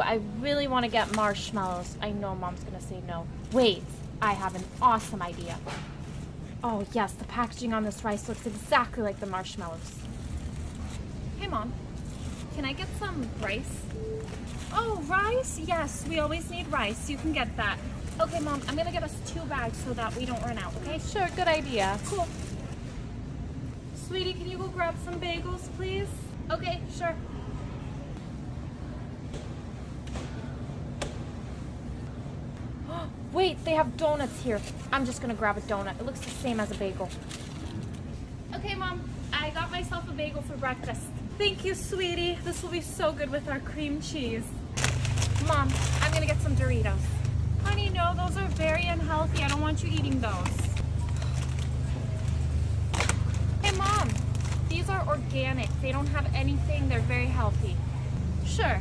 I really want to get marshmallows. I know mom's gonna say no. Wait, I have an awesome idea. Oh yes, the packaging on this rice looks exactly like the marshmallows. Hey, Mom. Can I get some rice? Oh, rice? Yes, we always need rice. You can get that. Okay, Mom, I'm gonna get us two bags so that we don't run out, okay? Sure, good idea. Cool. Sweetie, can you go grab some bagels, please? Okay, sure. Wait, they have donuts here. I'm just gonna grab a donut. It looks the same as a bagel. Okay, Mom, I got myself a bagel for breakfast. Thank you, sweetie. This will be so good with our cream cheese. Mom, I'm gonna get some Doritos. Honey, no, those are very unhealthy. I don't want you eating those. Hey, Mom, these are organic. They don't have anything. They're very healthy. Sure.